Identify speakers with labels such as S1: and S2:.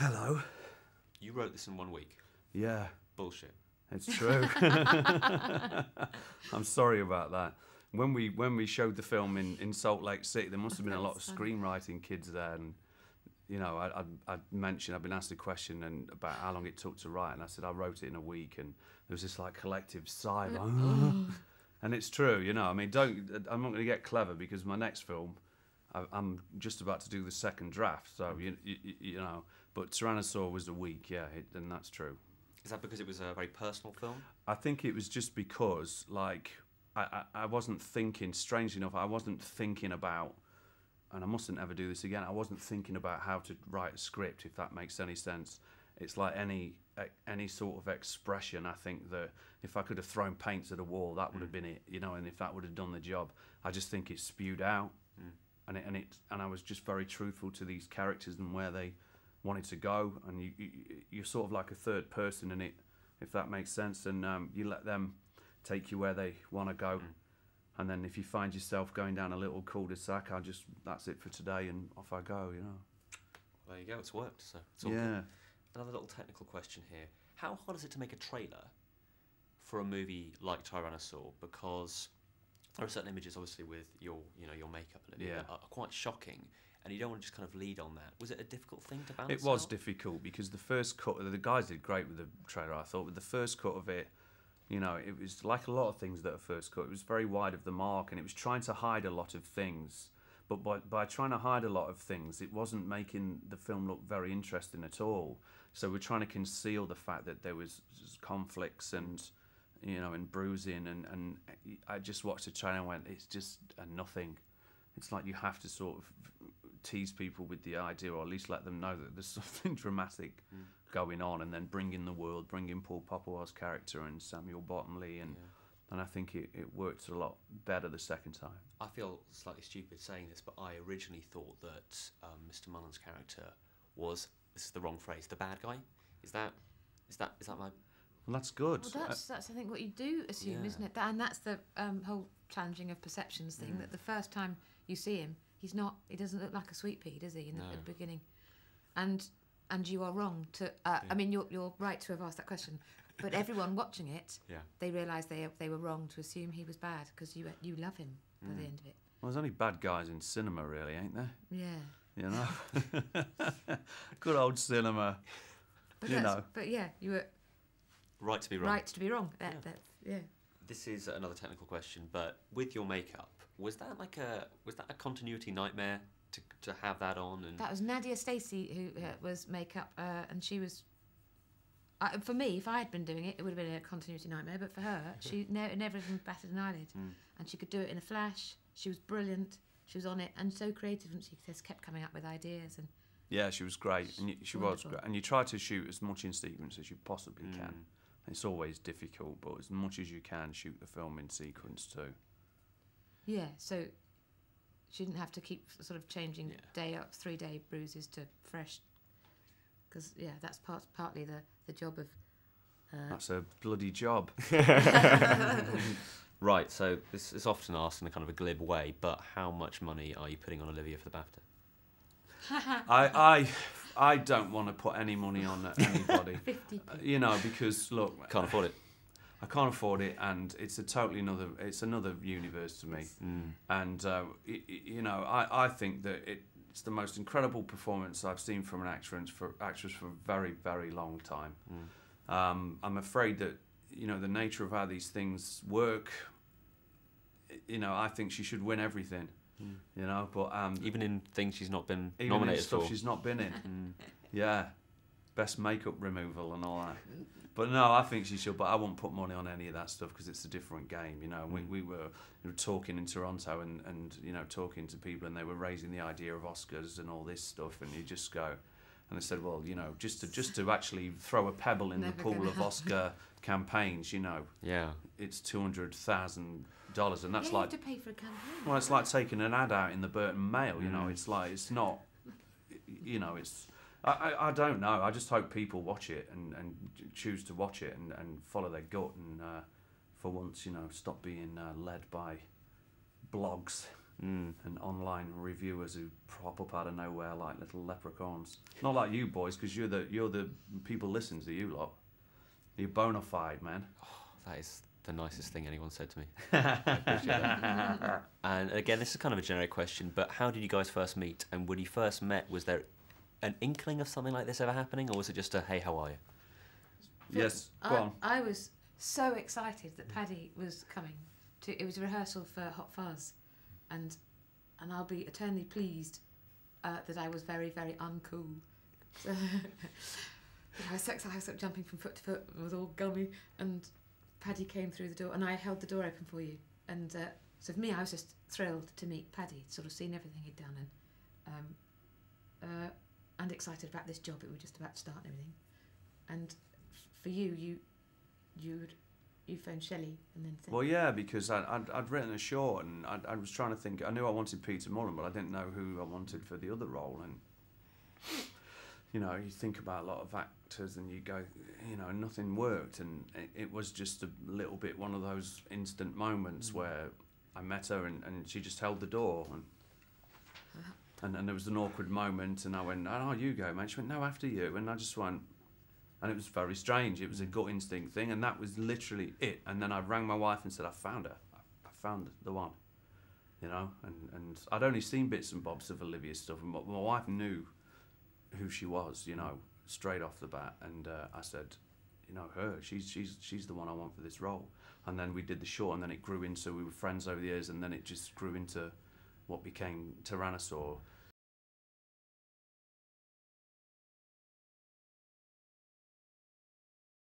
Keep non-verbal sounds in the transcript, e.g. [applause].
S1: Hello.
S2: You wrote this in one week.
S1: Yeah,
S2: Bullshit.
S1: it's true. [laughs] I'm sorry about that. When we when we showed the film in, in Salt Lake City, there must have been a lot of screenwriting kids there, and you know, I, I, I mentioned I've been asked a question and about how long it took to write, and I said I wrote it in a week, and there was this like collective sigh, like, and it's true, you know. I mean, don't I'm not going to get clever because my next film, I, I'm just about to do the second draft, so mm. you you, you know. But Tyrannosaur was a week, yeah, it, and that's true.
S2: Is that because it was a very personal film?
S1: I think it was just because, like, I, I, I wasn't thinking, strangely enough, I wasn't thinking about, and I mustn't ever do this again, I wasn't thinking about how to write a script, if that makes any sense. It's like any any sort of expression. I think that if I could have thrown paints at a wall, that would have mm. been it, you know, and if that would have done the job. I just think it spewed out, mm. and it, and it and I was just very truthful to these characters and where they wanted to go, and you, you you're sort of like a third person in it, if that makes sense, and um, you let them take you where they want to go, and then if you find yourself going down a little cul-de-sac, I just that's it for today, and off I go, you know.
S2: There you go. It's worked. So it's all good.
S1: yeah.
S2: Another little technical question here. How hard is it to make a trailer for a movie like Tyrannosaur? Because there are certain images, obviously, with your you know your makeup
S1: Yeah.
S2: are, quite shocking, and you don't want to just kind of lead on that. Was it a difficult thing to balance?
S1: It was
S2: out?
S1: difficult because the first cut, the guys did great with the trailer. I thought with the first cut of it, you know, it was like a lot of things that are first cut. It was very wide of the mark, and it was trying to hide a lot of things. But by by trying to hide a lot of things, it wasn't making the film look very interesting at all. So we're trying to conceal the fact that there was conflicts and you know and bruising and and I just watched the trailer and went, it's just a nothing. It's like you have to sort of tease people with the idea, or at least let them know that there's [laughs] something dramatic going on, and then bring in the world, bring in Paul Popper's character and Samuel Bottomley, and and I think it, it worked a lot better the second time.
S2: I feel slightly stupid saying this, but I originally thought that um, Mr. Mullan's character was this is the wrong phrase, the bad guy. Is that is that is that my
S1: Well, that's good.
S3: Well, that's that's I think what you do assume,
S2: Yeah.
S3: isn't it? That, and that's the um, whole challenging of perceptions thing. That the first time you see him, he's not. He doesn't look like a sweet pea, does he? In the,
S2: No.
S3: at the beginning, and and you are wrong to. Uh, I mean, you're you're right to have asked that question. But [laughs] everyone watching it,
S2: yeah?
S3: they realised they they were wrong to assume he was bad because you you love him by the end of it.
S1: well, there's only bad guys in cinema, really, ain't there?
S3: Yeah.
S1: You know, [laughs] good old cinema.
S3: But
S1: You know.
S3: But yeah, you were
S2: Right to be wrong.
S3: right to be wrong. That,
S2: Yeah.
S3: That's yeah.
S2: This is another technical question, but with your makeup, was that like a was that a continuity nightmare to to have that on and
S3: That was Nadia Stacey who uh, was makeup, uh, and she was. Uh, for me, if I had been doing it, it would have been a continuity nightmare. But for her, she [laughs] ne- never even batted an eyelid, and she could do it in a flash. She was brilliant. She was on it and so creative, and she just kept coming up with ideas. And
S1: Yeah, she was great, and you, she was great. And you try to shoot as much in sequence as you possibly
S2: Mm.
S1: can. It's always difficult, but as much as you can, shoot the film in sequence too.
S3: yeah, so she didn't have to keep sort of changing
S2: Yeah.
S3: day up, three day bruises to fresh. Because yeah, that's part partly the the job of. Uh,
S1: That's a bloody job. [laughs]
S2: right? So this is often asked in a kind of a glib way, but how much money are you putting on Olivia for the BAFTA? [laughs]
S1: I, I, I don't want to put any money on anybody. [laughs]
S3: 50
S1: you know, because look, I
S2: Can't afford it.
S1: I can't afford it, and it's a totally another. It's another universe to me.
S2: Mm.
S1: And uh, y- y- you know, I, I think that it, it's the most incredible performance I've seen from an actress for actress for a very very long time.
S2: Mm.
S1: Um, I'm afraid that you know the nature of how these things work. You know, I think she should win everything. You know, but um,
S2: Even in things she's not been
S1: even in
S2: nominated
S1: stuff
S2: for.
S1: she's not been in.
S2: Mm. [laughs]
S1: Yeah, best makeup removal and all that. But no, I think she should. But I won't put money on any of that stuff because it's a different game. You know, we,
S2: Mm.
S1: we were, we were talking in Toronto and, and you know talking to people and they were raising the idea of Oscars and all this stuff and you just go, and they said, well, you know, just to just to actually throw a pebble in
S3: Never
S1: the pool
S3: gonna
S1: of Oscar campaigns, you know,
S2: Yeah.
S1: it's two hundred thousand dollars, and that's
S3: yeah, you
S1: like
S3: have to pay for a campaign.
S1: well, it's like taking an ad out in the Burton Mail. You know,
S2: Mm.
S1: it's like it's not. You know, it's. I, I, I don't know. I just hope people watch it and, and choose to watch it and, and follow their gut and uh, for once, you know, stop being uh, led by blogs
S2: Mm.
S1: and online reviewers who prop up out of nowhere like little leprechauns. Not like you boys, because you're the you're the people listen to you lot. You're bona fide, man.
S2: That is the nicest thing anyone said to me. [laughs] That. and again, this is kind of a generic question, but how did you guys first meet? And when you first met, was there an inkling of something like this ever happening, or was it just a hey, how are you?
S1: Yes, go
S3: I,
S1: on.
S3: I was so excited that Paddy was coming. To it was a rehearsal for Hot Fuzz, and and I'll be eternally pleased uh, that I was very very uncool. So [laughs] I was so excited, I was sort of jumping from foot to foot, and was all gummy, and Paddy came through the door, and I held the door open for you, and uh, so for me, I was just thrilled to meet Paddy, sort of seen everything he'd done, and um, uh, and excited about this job. We were just about to start and everything, and for you, you you you phoned Shelley and then said,
S1: Well, yeah, because I, I'd, I'd written a short and I, I was trying to think. I knew I wanted Peter Mullan, but I didn't know who I wanted for the other role. And you know, you think about a lot of actors and you go, you know, nothing worked. And it, it was just a little bit one of those instant moments
S2: Mm.
S1: where I met her and, and she just held the door. And, and and there was an awkward moment, and I went, "Oh, you go, mate." She went, "No, after you." And I just went, and it was very strange. It was a gut instinct thing, and that was literally it. And then I rang my wife and said, "I found her. I, I found the one." You know, and and I'd only seen bits and bobs of Olivia's stuff, and my, my wife knew who she was. You know, straight off the bat, and uh, I said, "You know, her. She's she's she's the one I want for this role." And then we did the short, and then it grew into we were friends over the years, and then it just grew into what became Tyrannosaur.